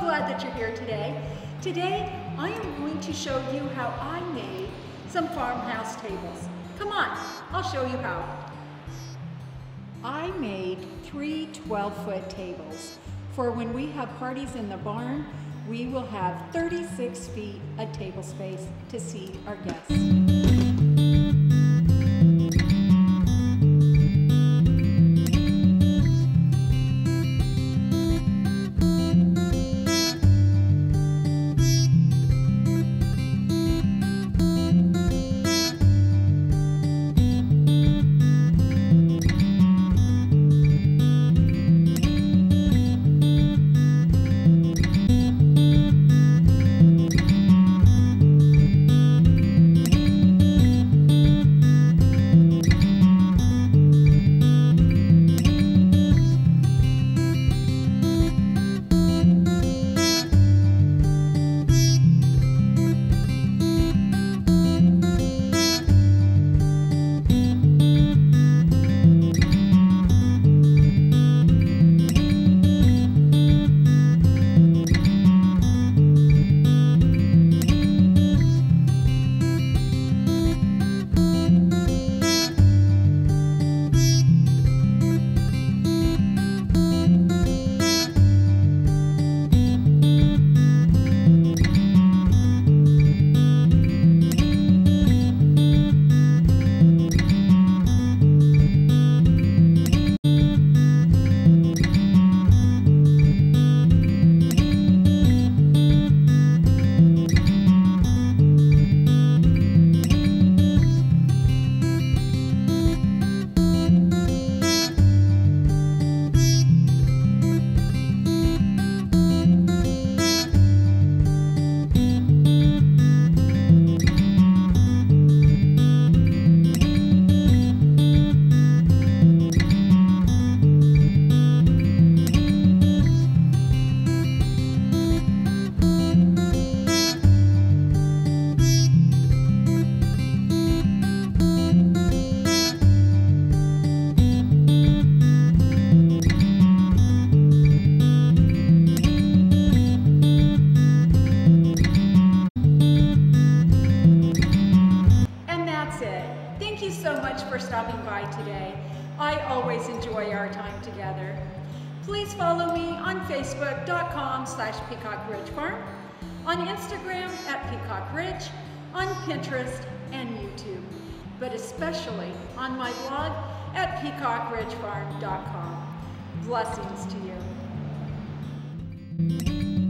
glad that you're here today. Today, I am going to show you how I made some farmhouse tables. Come on, I'll show you how. I made three 12-foot tables for when we have parties in the barn, we will have 36 feet of table space to seat our guests. So much for stopping by today. I always enjoy our time together. Please follow me on facebook.com slash Peacock Ridge Farm, on Instagram at Peacock Ridge, on Pinterest and YouTube, but especially on my blog at peacockridgefarm.com. Blessings to you.